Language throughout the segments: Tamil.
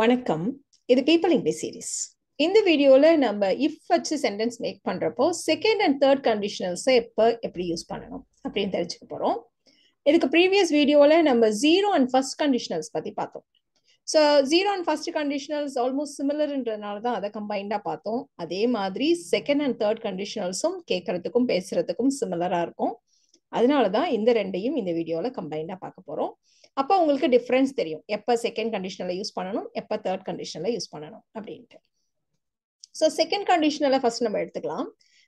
வணக்கம். இது பீப்பிள் இங்கிலீஷ் சீரிஸ் இந்த வீடியோவில் நம்ம இஃப் வச்சு சென்டென்ஸ் மேக் பண்ணுறப்போ செகண்ட் அண்ட் தேர்ட் கண்டிஷனல்ஸை எப்போ எப்படி யூஸ் பண்ணணும் அப்படின்னு தெரிஞ்சுக்க போகிறோம் இதுக்கு ப்ரீவியஸ் வீடியோவில் நம்ம ஜீரோ அண்ட் ஃபர்ஸ்ட் கண்டிஷனல்ஸ் பற்றி பார்த்தோம். So zero and first conditionals almost சிமிலர்ன்றதுனால தான் அதை கம்பைண்டாக பார்த்தோம். அதே மாதிரி செகண்ட் அண்ட் தேர்ட் கண்டிஷனல்ஸும் கேட்கறதுக்கும் பேசுறதுக்கும் சிமிலராக இருக்கும். அதனால தான் இந்த ரெண்டையும் இந்த வீடியோவில் கம்பைண்டாக பார்க்க போகிறோம் அப்போ உங்களுக்கு டிஃப்ரென்ஸ் தெரியும். எப்போ செகண்ட் கண்டிஷனில் யூஸ் பண்ணணும் எப்போ தேர்ட் கண்டிஷனில் யூஸ் பண்ணணும் அப்படின்ட்டு. ஸோ செகண்ட் கண்டிஷனில் ஃபர்ஸ்ட் நம்ம எடுத்துக்கலாம்.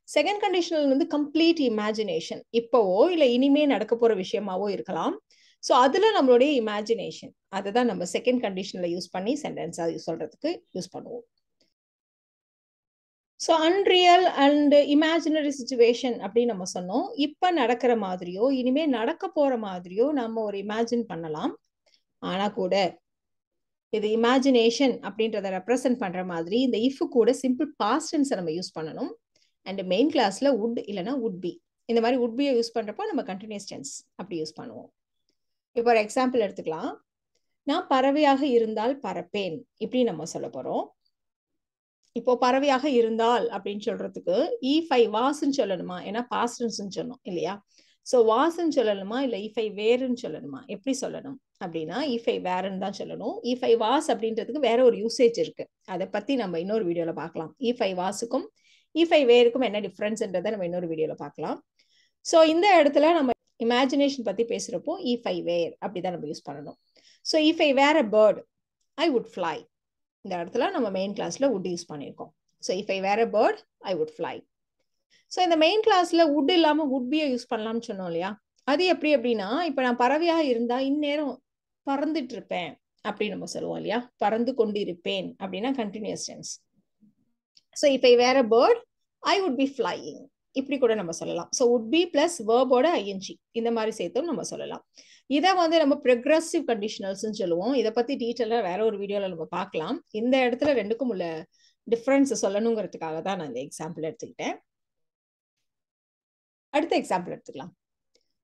செகண்ட் கண்டிஷனல் வந்து கம்ப்ளீட் இமேஜினேஷன் இப்போவோ இல்லை இனிமே நடக்க போகிற விஷயமாவோ இருக்கலாம். ஸோ அதில் நம்மளுடைய இமேஜினேஷன் அதுதான் நம்ம செகண்ட் கண்டிஷனில் யூஸ் பண்ணி சென்டென்ஸாக சொல்கிறதுக்கு யூஸ் பண்ணுவோம். So unreal and imaginary situation அப்படின்னு நம்ம சொன்னோம். இப்போ நடக்கிற மாதிரியோ இனிமே நடக்க போற மாதிரியோ நம்ம ஒரு இமேஜின் பண்ணலாம். ஆனா கூட இது இமேஜினேஷன் அப்படின்றத ரெப்ரசன்ட் பண்ற மாதிரி இந்த இஃப் கூட சிம்பிள் பாஸ்டன்ஸை நம்ம யூஸ் பண்ணணும். அண்ட் மெயின் கிளாஸ்ல உட் இல்லைன்னா உட் பி இந்த மாதிரி உட் பியை யூஸ் பண்றப்போ நம்ம கண்டினியூஸ் டென்ஸ் அப்படி யூஸ் பண்ணுவோம். இப்போ ஒரு எக்ஸாம்பிள் எடுத்துக்கலாம். நான் பறவையாக இருந்தால் பறப்பேன். இப்படி நம்ம சொல்ல போறோம். இப்போ பறவையாக இருந்தால் அப்படின்னு சொல்றதுக்கு இ ஃபை வாஸ்ன்னு சொல்லணுமா? ஏன்னா பாஸ்டன்ஸ்ன்னு சொன்னோம் இல்லையா? ஸோ வாஸ்ன்னு சொல்லணுமா? இல்லை இஃபை e வேறுன்னு சொல்லணுமா? எப்படி சொல்லணும்? அப்படின்னா e இஃபை வேறுன்னு தான் சொல்லணும். E இஃபை வாஸ் அப்படின்றதுக்கு வேற ஒரு யூசேஜ் இருக்கு. அதை பத்தி நம்ம இன்னொரு வீடியோல பார்க்கலாம். இஃபை வாஸுக்கும் இஃபை வேருக்கும் என்ன டிஃப்ரென்ஸ்ன்றதை நம்ம இன்னொரு வீடியோல பார்க்கலாம். ஸோ இந்த இடத்துல நம்ம இமேஜினேஷன் பத்தி பேசுறப்போ இஃபை வேர் அப்படிதான் நம்ம யூஸ் பண்ணணும். So இஃபை were a bird I would fly இந்த இடத்துல நம்ம மெயின் கிளாஸ்ல வுட் யூஸ் பண்ணியிருக்கோம் so if I were a bird I would fly so இந்த மெயின் கிளாஸ்ல வுட் இல்லாமல் வுட்பியை யூஸ் பண்ணலாம்னு சொன்னோம் இல்லையா? அது எப்படி அப்படின்னா இப்போ நான் பறவையாக இருந்தா இந்நேரம் பறந்துட்டு இருப்பேன் அப்படின்னு நம்ம சொல்லுவோம் இல்லையா? பறந்து கொண்டு இருப்பேன் அப்படின்னா continuous tense so if I bird I would be flying இப்படி கூட நம்ம சொல்லலாம். ஸோ உட் பி பிளஸ் வேர்போட ஐஎன்ஜி இந்த மாதிரி சேர்த்தும் நம்ம சொல்லலாம். இதை வந்து நம்ம ப்ரொக்ரஸிவ் கண்டிஷனல்ஸ்னு சொல்லுவோம். இதை பத்தி டீட்டெயிலாக வேற ஒரு வீடியோவில் நம்ம பார்க்கலாம். இந்த இடத்துல ரெண்டுக்கும் உள்ள டிஃப்ரென்ஸ் சொல்லணுங்கிறதுக்காக தான் நான் இந்த எக்ஸாம்பிள் எடுத்துக்கிட்டேன். அடுத்த எக்ஸாம்பிள் எடுத்துக்கலாம்.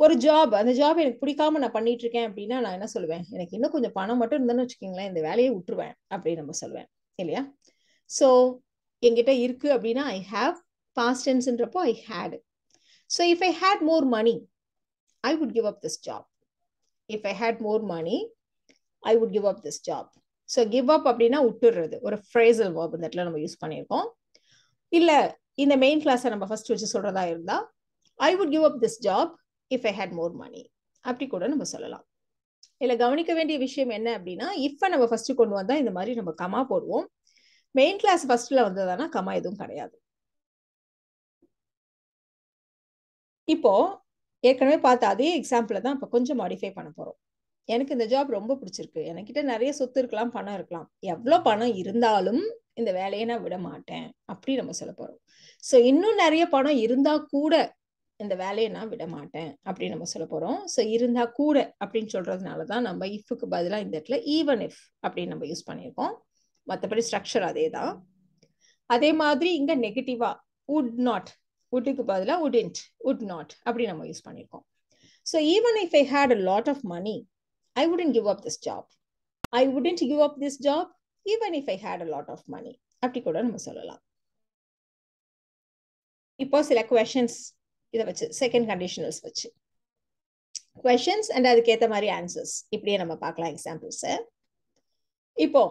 ஒரு ஜாப் அந்த ஜாப் எனக்கு பிடிக்காம நான் பண்ணிட்டு இருக்கேன் அப்படின்னா நான் என்ன சொல்லுவேன்? எனக்கு இன்னும் கொஞ்சம் பணம் மட்டும் இருந்தேன்னு வச்சுக்கோங்களேன் இந்த வேலையை விட்டுருவேன் அப்படின்னு நம்ம சொல்லுவேன். இல்லையா? ஸோ என்கிட்ட இருக்கு அப்படின்னா I have past டென்ஸ்ன்றப்போ I had so if I had more money I would give up this job if I had more money I would give up this job so give up அப்படின்னா விட்டுடுறது ஒரு ஃப்ரேசல் வேர்ப் இந்த இடத்துல நம்ம யூஸ் பண்ணியிருக்கோம். இல்லை இந்த மெயின் கிளாஸை நம்ம ஃபர்ஸ்ட் வச்சு சொல்றதா இருந்தா I would give up this job if I had more money அப்படி கூட நம்ம சொல்லலாம். இதில் கவனிக்க வேண்டிய விஷயம் என்ன அப்படின்னா இப்போ நம்ம ஃபர்ஸ்ட் கொண்டு வந்தால் இந்த மாதிரி நம்ம கமா போடுவோம். மெயின் கிளாஸ் ஃபர்ஸ்ட்ல வந்ததுனா கமா எதுவும் கிடையாது. இப்போ ஏற்கனவே பார்த்த அதே எக்ஸாம்பிளை தான் இப்போ கொஞ்சம் மாடிஃபை பண்ண போறோம். எனக்கு இந்த ஜாப் ரொம்ப பிடிச்சிருக்கு. எனக்கிட்ட நிறைய சொத்து இருக்கலாம் பணம் இருக்கலாம். எவ்வளோ பணம் இருந்தாலும் இந்த வேலையை நான் விட மாட்டேன் அப்படி நம்ம சொல்ல போறோம். ஸோ இன்னும் நிறைய பணம் இருந்தா கூட இந்த வேலையை நான் விட மாட்டேன் அப்படின்னு நம்ம சொல்ல போறோம். ஸோ இருந்தா கூட அப்படின்னு சொல்றதுனால தான் நம்ம இஃப்க்கு பதிலாக இந்த இடத்துல ஈவன் இஃப் அப்படின்னு நம்ம யூஸ் பண்ணியிருக்கோம். மற்றபடி ஸ்ட்ரக்சர் அதே தான். அதே மாதிரி இங்கே நெகட்டிவா வுட் நாட் வுட்டுக்கு பதிலாக வுடன்ட் வுட் நாட் அப்படி நம்ம யூஸ் பண்ணியிருக்கோம் so even if I had a lot of money I wouldn't give up this job I wouldn't give up this job even if I had a lot of money அப்படி கூட நம்ம சொல்லலாம். இப்போ சில கொஷன்ஸ் இதை வச்சு செகண்ட் கண்டிஷனல்ஸ் வச்சு. கொஷன்ஸ் அண்ட் அதுக்கேற்ற மாதிரி ஆன்சர்ஸ் இப்படியே நம்ம பார்க்கலாம் எக்ஸாம்பிள்ஸை இப்போ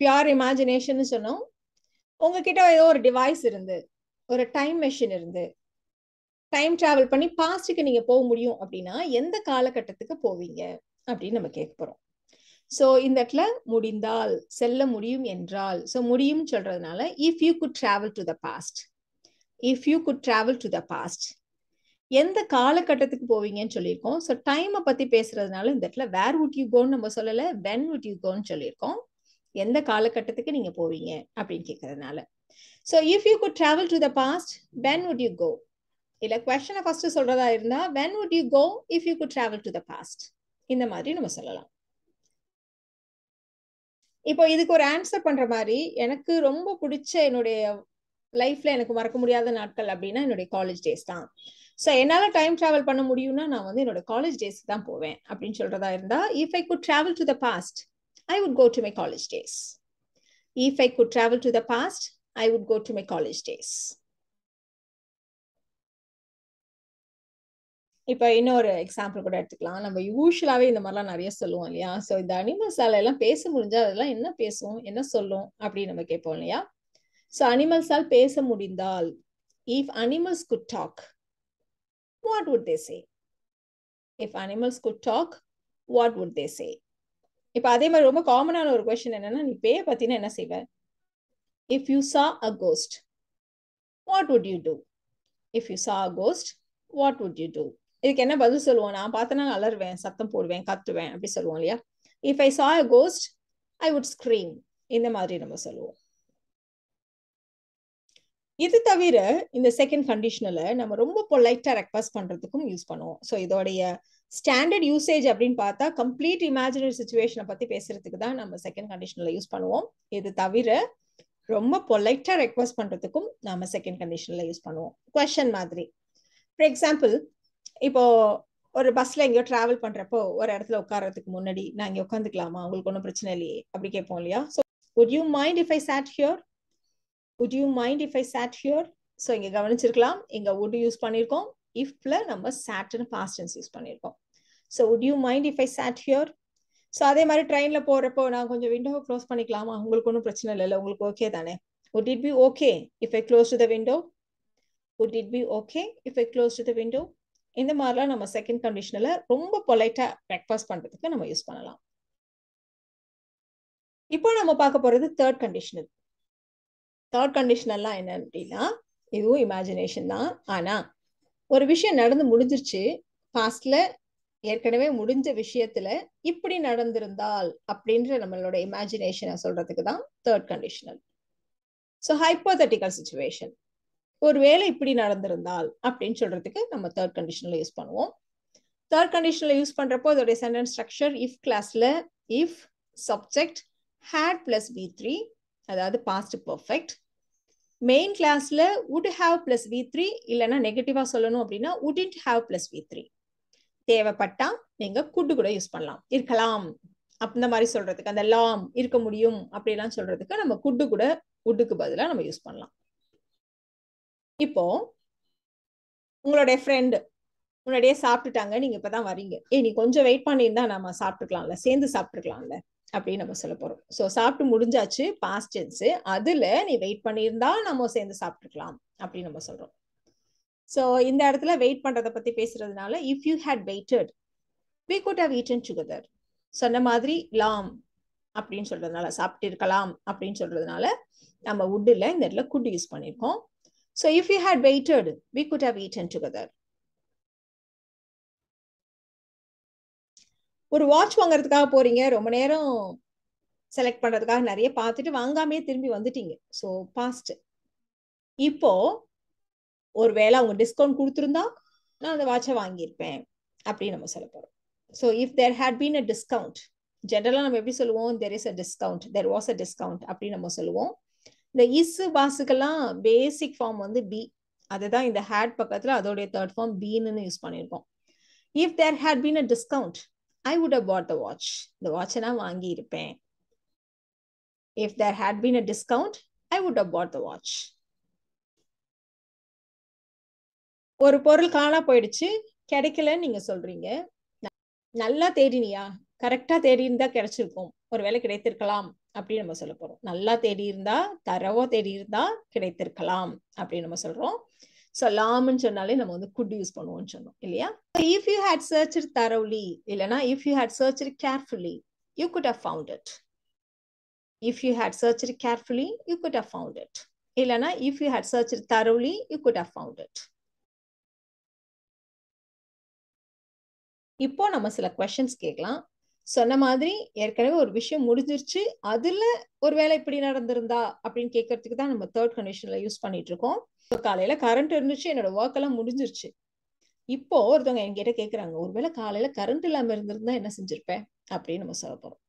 பியூர் இமேஜினேஷன் சொன்னோம். உங்ககிட்ட ஏதோ ஒரு டிவைஸ் இருந்து ஒரு டைம் மெஷின் இருந்து டைம் டிராவல் பண்ணி பாஸ்டுக்கு நீங்க போக முடியும் அப்படின்னா எந்த காலகட்டத்துக்கு போவீங்க? அப்படின்னு நம்ம கேட்க போறோம். ஸோ இந்த இடத்துல முடிந்தால் செல்ல முடியும் என்றால் ஸோ முடியும் சொல்றதுனால if you could travel to the past if you could travel to the past எந்த காலகட்டத்துக்கு போவீங்கன்னு சொல்லியிருக்கோம். ஸோ டைமை பத்தி பேசுறதுனால இந்த இடத்துல வேர் வுட் யூ கோன்னு நம்ம சொல்லலை வென் வுட் யூ கோன்னு சொல்லியிருக்கோம். எந்த காலகட்டத்துக்கு நீங்க போவீங்க அப்படின்னு கேட்கறதுனால. So if you could travel to the past when would you go இல்லை கொஸ்டனை ஃபர்ஸ்ட் சொல்றதா இருந்தா when would you go if you could travel to the past இந்த மாதிரி நம்ம சொல்லலாம். இப்போ இதுக்கு ஒரு ஆன்சர் பண்ற மாதிரி எனக்கு ரொம்ப பிடிச்ச என்னுடைய லைஃப்ல எனக்கு மறக்க முடியாத நாட்கள் அப்படின்னா என்னுடைய காலேஜ் டேஸ் தான். ஸோ என்னால் டைம் ட்ராவல் பண்ண முடியும்னா நான் வந்து என்னோட காலேஜ் டேஸ்க்கு தான் போவேன் அப்படின்னு சொல்றதா இருந்தா if I could travel to the past I would go to my college days if I could travel to the past I would go to my college days இப்போ இன்னொரு எக்ஸாம்பிள் கூட எடுத்துக்கலாம். நம்ம யூஸ்வலாகவே இந்த மாதிரிலாம் நிறைய சொல்லுவோம் இல்லையா? ஸோ இந்த அனிமல்ஸால எல்லாம் பேச முடிஞ்சா அதெல்லாம் என்ன பேசும் என்ன சொல்லும்? அப்படின்னு நம்ம கேட்போம் இல்லையா? ஸோ அனிமல்ஸால் பேச முடிந்தால் if animals could talk what would they say if animals could talk what would they say இப்போ அதே மாதிரி ரொம்ப காமனான ஒரு கொஷின் என்னன்னா நீ பேய பத்தினா என்ன செய்வ? If you saw a ghost, what would you do? If you saw a ghost, what would you do? இதுக்கு என்ன பதில் சொல்லுவோம்? நான் பார்த்தனா அலறுவேன் சத்தம் போடுவேன் கத்துவேன் அப்படி சொல்லுவோம் இல்லையா? If I saw a ghost I would scream இந்த மாதிரி நம்ம சொல்லுவோம். இது தவிர இந்த செகண்ட் கண்டிஷனில் நம்ம ரொம்ப பொலைட்டாக ரெக்வஸ்ட் பண்றதுக்கும் யூஸ் பண்ணுவோம். ஸோ இதோடைய ஸ்டாண்டர்ட் யூசேஜ் அப்படின்னு பார்த்தா கம்ப்ளீட் இமேஜினரி சுச்சுவேஷனை பத்தி பேசுறதுக்கு தான் நம்ம செகண்ட் கண்டிஷனில் யூஸ் பண்ணுவோம். இது தவிர ரொம்ப பொலைட்டா ரெக்வஸ்ட் பண்றதுக்கும் நம்ம செகண்ட் கண்டிஷன்ல யூஸ் பண்ணுவோம். கொஷன் மாதிரி. ஃபார் எக்ஸாம்பிள் இப்போ ஒரு பஸ்ல எங்கேயோ டிராவல் பண்றப்போ ஒரு இடத்துல உட்கார்றதுக்கு முன்னாடி நான் இங்க உட்காந்துக்கலாமா உங்களுக்கு ஒன்றும் பிரச்சனை இல்லையே அப்படி கேட்போம் இல்லையா? So would you mind if I sat here would you mind if I sat here so இங்க கவனிச்சிருக்கலாம். இங்க உட் யூஸ் பண்ணியிருக்கோம். இஃப்ல நம்ம சாட்னு பாஸ்டன்ஸ் யூஸ் பண்ணியிருக்கோம். So would you mind if I sat here so அதே மாதிரி ட்ரெயின்ல போறப்போ நான் கொஞ்சம் விண்டோவை க்ளோஸ் பண்ணிக்கலாமா? உங்களுக்கு ஒன்றும் பிரச்சனை இல்லை உங்களுக்கு ஓகே தானே? Would it be okay if I close to the window would it be okay if I close to the window இந்த மாதிரிலாம் நம்ம செகண்ட் கண்டிஷனில் ரொம்ப பொலைட்டா பிரேக்ஃபாஸ்ட் பண்றதுக்கு நம்ம யூஸ் பண்ணலாம். இப்போ நம்ம பார்க்க போறது தேர்ட் கண்டிஷனல் தேர்ட் கண்டிஷனல்லாம் என்ன அப்படின்னா இதுவும் இமேஜினேஷன் தான். ஆனா ஒரு விஷயம் நடந்து முடிஞ்சிருச்சு பாஸ்ட்ல ஏற்கனவே முடிஞ்ச விஷயத்துல இப்படி நடந்திருந்தால் அப்படின்ற நம்மளோட இமேஜினேஷனை சொல்றதுக்கு தான் third conditional so hypothetical situation ஒருவேளை இப்படி நடந்திருந்தால் அப்படின்னு சொல்றதுக்கு நம்ம தேர்ட் கண்டிஷனில் யூஸ் பண்ணுவோம். தேர்ட் கண்டிஷனில் யூஸ் பண்ணுறப்போ அதோடைய சென்டென்ஸ் ஸ்ட்ரக்சர் இஃப் கிளாஸில் if subject had plus V three அதாவது பாஸ்ட் பர்ஃபெக்ட் மெயின் கிளாஸில் would have plus V three இல்லைன்னா நெகட்டிவாக சொல்லணும் அப்படின்னா wouldn't have plus V three தேவைப்பட்டா நீங்க குட்டு கூட யூஸ் பண்ணலாம். இருக்கலாம். அந்த மாதிரி சொல்றதுக்கு அந்த லாம் இருக்க முடியும் அப்படிலாம் சொல்றதுக்கு நம்ம குட்டு கூட உட்டுக்கு பதிலாக நம்ம யூஸ் பண்ணலாம். இப்போ உங்களுடைய ஃப்ரெண்டு முன்னாடியே சாப்பிட்டுட்டாங்க நீங்க இப்பதான் வரீங்க ஏ நீ கொஞ்சம் வெயிட் பண்ணியிருந்தா நம்ம சாப்பிட்டுக்கலாம்ல சேர்ந்து சாப்பிட்டுக்கலாம்ல அப்படின்னு நம்ம சொல்ல போறோம். ஸோ சாப்பிட்டு முடிஞ்சாச்சு பாஸ்ட் அதுல நீ வெயிட் பண்ணியிருந்தா நம்ம சேர்ந்து சாப்பிட்டுக்கலாம் அப்படின்னு நம்ம சொல்றோம். ஸோ இந்த இடத்துல வெயிட் பண்றதை பத்தி பேசுறதுனால if you had waited we could have eaten together சொன்ன மாதிரி லாம் அப்படின்னு சொல்றதுனால சாப்பிட்டு இருக்கலாம் அப்படின்னு சொல்றதுனால நம்ம உட்டில் இந்த இடத்துல குட் யூஸ் பண்ணியிருக்கோம் so if you had waited we could have eaten together ஒரு வாட்ச் வாங்குறதுக்காக போறீங்க. ரொம்ப நேரம் செலக்ட் பண்றதுக்காக நிறைய பார்த்துட்டு வாங்காமே திரும்பி வந்துட்டீங்க. ஸோ பாஸ்ட் இப்போ ஒருவேளை அவங்க டிஸ்கவுண்ட் கொடுத்துருந்தா நான் அந்த வாட்சை வாங்கியிருப்பேன் அப்படின்னு நம்ம சொல்ல போறோம். So if there had been a discount ஜென்ரலாக நம்ம எப்படி சொல்லுவோம்? There is a discount there was a discount அப்படின்னு நம்ம சொல்லுவோம். இந்த இஸ் பாஸுக்கெல்லாம் பேசிக் ஃபார்ம் வந்து பி அதுதான் இந்த ஹேட் பக்கத்தில் அதோடைய தேர்ட் ஃபார்ம் பீன்னு யூஸ் பண்ணியிருக்கோம். If there had been a discount I would have bought the watch இந்த வாட்சை நான் வாங்கியிருப்பேன். If there had been a discount I would up bought the watch ஒரு பொருள் காணா போயிடுச்சு கிடைக்கலன்னு நீங்க சொல்றீங்க. நல்லா தேடினியா? கரெக்டா தேடி இருந்தா கிடைச்சிருக்கும். ஒரு வேலை கிடைத்திருக்கலாம் அப்படின்னு நம்ம சொல்ல போறோம். நல்லா தேடி இருந்தா தரவோ தேடி இருந்தா கிடைத்திருக்கலாம் அப்படின்னு நம்ம சொல்றோம். ஸோ லாம்னு சொன்னாலே நம்ம வந்து குட் யூஸ் பண்ணுவோம்னு சொன்னோம் இல்லையா? If you had search thoroughly இல்லைனா if you had search carefully you could have found it if you had search carefully you could have found it இல்லைனா if you had search thoroughly you could have found it இப்போ நம்ம சில கொஷின்ஸ் கேட்கலாம். சொன்ன மாதிரி ஏற்கனவே ஒரு விஷயம் முடிஞ்சிருச்சு. அதுல ஒருவேளை இப்படி நடந்திருந்தா அப்படின்னு கேட்கறதுக்கு தான் நம்ம தேர்ட் கண்டிஷன்ல யூஸ் பண்ணிட்டு இருக்கோம். காலையில கரண்ட் இருந்துச்சு என்னோட ஒர்க் எல்லாம் முடிஞ்சிருச்சு. இப்போ ஒருத்தவங்க என்கிட்ட கேக்குறாங்க ஒருவேளை காலையில கரண்ட் இல்லாம இருந்திருந்தா என்ன செஞ்சிருப்பேன் அப்படின்னு நம்ம சொல்ல போறோம்.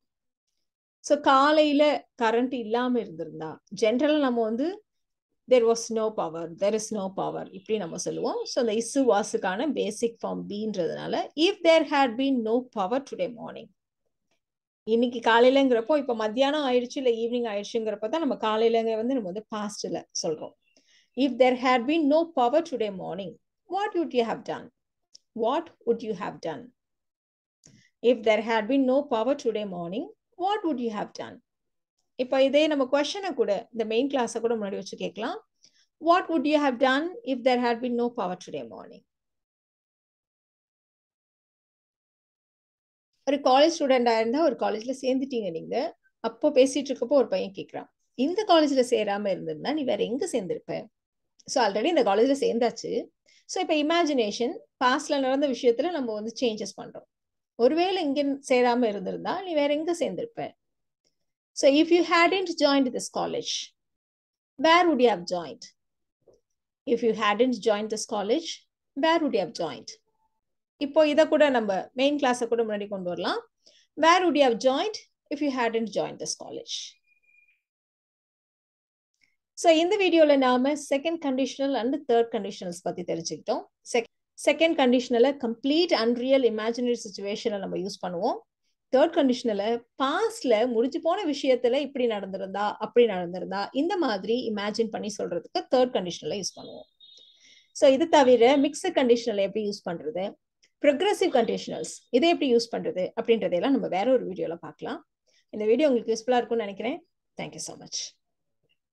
ஸோ காலையில கரண்ட் இல்லாம இருந்திருந்தா ஜென்ரலா நம்ம வந்து there was no power there is no power இப்படி நம்ம சொல்லுவோம். ஸோ அந்த இசு வாசுக்கான basic form பீன்றதுனால if there had been no power today morning இன்னைக்கு காலையிலங்கிறப்போ இப்போ மத்தியானம் ஆயிடுச்சு இல்லை ஈவினிங் ஆயிடுச்சுங்கிறப்ப தான் நம்ம காலையிலங்க வந்து நம்ம வந்து பாஸ்டில் சொல்கிறோம் if there had been no power today morning what would you have done what would you have done if there had been no power today morning what would you have done இப்போ இதே நம்ம கொஷனை கூட இந்த மெயின் கிளாஸை கூட முன்னாடி வச்சு கேட்கலாம். What would you have done if there had been no power today morning ஒரு காலேஜ் ஸ்டூடெண்டாக இருந்தால் ஒரு காலேஜ்ல சேர்ந்துட்டீங்க நீங்க. அப்போ பேசிட்டு இருக்கப்போ ஒரு பையன் கேட்குறான். இந்த காலேஜ்ல சேராம இருந்திருந்தா நீ வேற எங்க சேர்ந்துருப்ப? ஸோ ஆல்ரெடி இந்த காலேஜ்ல சேர்ந்தாச்சு. ஸோ இப்போ இமேஜினேஷன் பாஸ்டில் நடந்த விஷயத்துல நம்ம வந்து சேஞ்சஸ் பண்றோம். ஒருவேளை இங்க சேராம இருந்திருந்தா நீ வேற எங்க சேர்ந்திருப்ப? So if you hadn't joined this college where would you have joined if you hadn't joined this college where would you have joined இப்போ இதை கூட நம்ம மெயின் கிளாஸை கூட முன்னாடி கொண்டு வரலாம். Where would you have joined if you hadn't join this college so இந்த வீடியோவில் நாம second conditional and third conditionals பற்றி தெரிஞ்சுக்கிட்டோம். செகண்ட் கண்டிஷனில் கம்ப்ளீட் அன்ரியல் இமேஜினரி சுச்சுவேஷனை நம்ம யூஸ் பண்ணுவோம். தேர்ட் கண்டிஷனில் பாஸ்ட்ல முடிஞ்சு போன விஷயத்துல இப்படி நடந்திருந்தா அப்படி நடந்திருந்தா இந்த மாதிரி இமேஜின் பண்ணி சொல்றதுக்கு தேர்ட் கண்டிஷனில் யூஸ் பண்ணுவோம். ஸோ இது தவிர மிக்சர் கண்டிஷனில் எப்படி யூஸ் பண்றது? ப்ரொக்ரெசிவ் கண்டிஷனல்ஸ் இதை எப்படி யூஸ் பண்றது? அப்படின்றதையெல்லாம் நம்ம வேற ஒரு வீடியோவில் பார்க்கலாம். இந்த வீடியோ உங்களுக்கு யூஸ்ஃபுல்லா இருக்கும்னு நினைக்கிறேன். Thank you so much